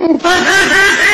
¡Ja,